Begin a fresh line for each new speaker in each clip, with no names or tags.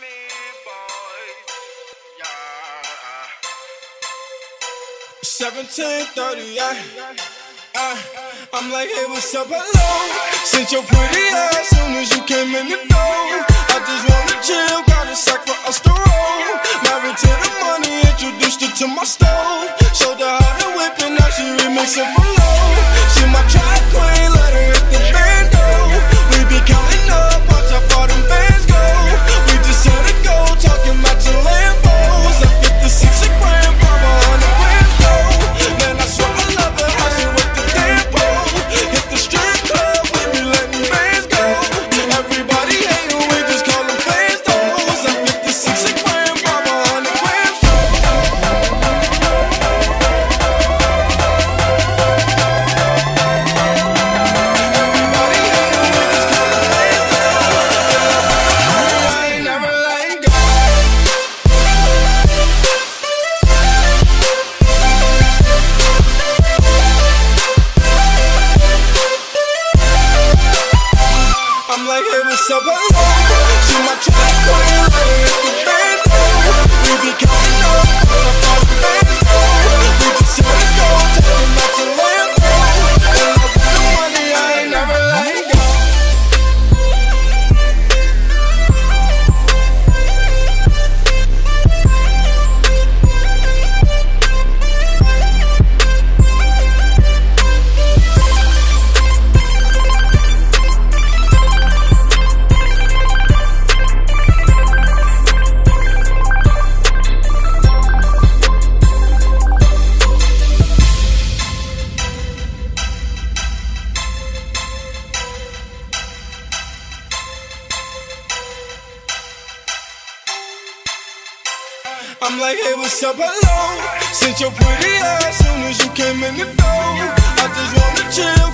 me, boy. Yeah.
1738. I, uh, I'm like, hey, what's up? Hello. Since you're pretty as soon as you came in the door. I just wanna chill, got a sack for us to roll. Married to the money, introduced her to my stove. Showed her how to whip, and now she remixing for low. She my track queen. I'm like, hey, what's up, hello? Since your pretty ass, soon as you came in the door, I just wanna chill.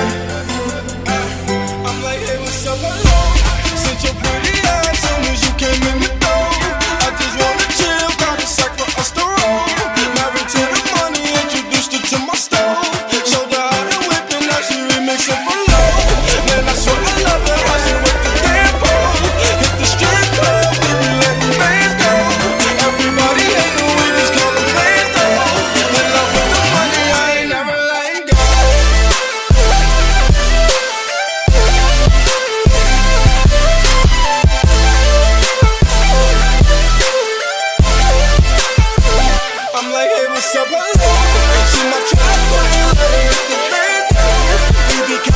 like, hey, what's up? She my trap, but you let it hit the.